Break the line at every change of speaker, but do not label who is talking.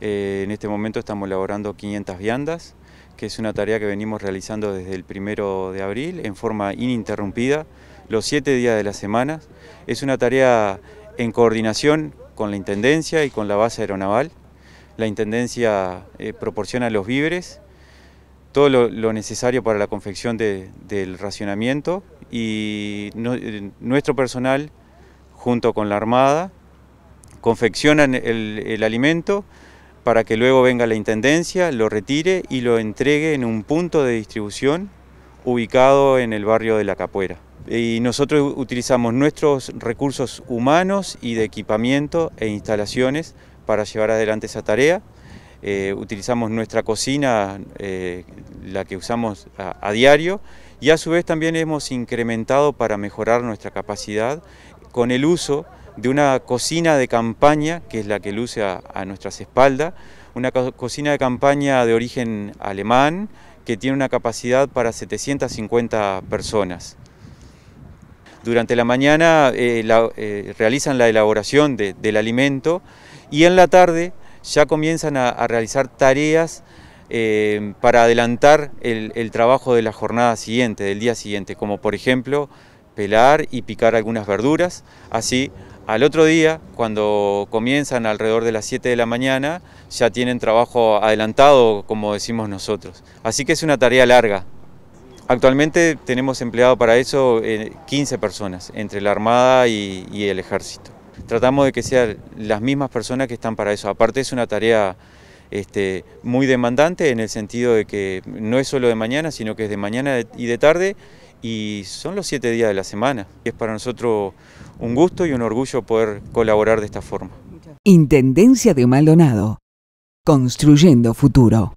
Eh, en este momento estamos elaborando 500 viandas, que es una tarea que venimos realizando desde el primero de abril en forma ininterrumpida, los siete días de la semana. Es una tarea en coordinación con la Intendencia y con la base aeronaval. La Intendencia eh, proporciona los víveres, todo lo, necesario para la confección del racionamiento y eh, nuestro personal, junto con la Armada, confeccionan el alimento para que luego venga la Intendencia, lo retire y lo entregue en un punto de distribución ubicado en el barrio de La Capuera. Y nosotros utilizamos nuestros recursos humanos y de equipamiento e instalaciones para llevar adelante esa tarea. Eh, utilizamos nuestra cocina, eh, la que usamos a, diario, y a su vez también hemos incrementado para mejorar nuestra capacidad con el uso de una cocina de campaña, que es la que luce a, nuestras espaldas, una cocina de campaña de origen alemán, que tiene una capacidad para 750 personas. Durante la mañana eh, eh, realizan la elaboración del alimento y en la tarde ya comienzan a, realizar tareas eh, para adelantar el, el, trabajo de la jornada siguiente, del día siguiente, como por ejemplo pelar y picar algunas verduras, así al otro día, cuando comienzan alrededor de las 7 de la mañana, ya tienen trabajo adelantado, como decimos nosotros. Así que es una tarea larga. Actualmente tenemos empleado para eso 15 eh, personas, entre la Armada y, el Ejército. Tratamos de que sean las mismas personas que están para eso. Aparte es una tarea este, muy demandante en el sentido de que no es solo de mañana, sino que es de mañana y de tarde y son los siete días de la semana. Es para nosotros un gusto y un orgullo poder colaborar de esta forma.
Intendencia de Maldonado, construyendo futuro.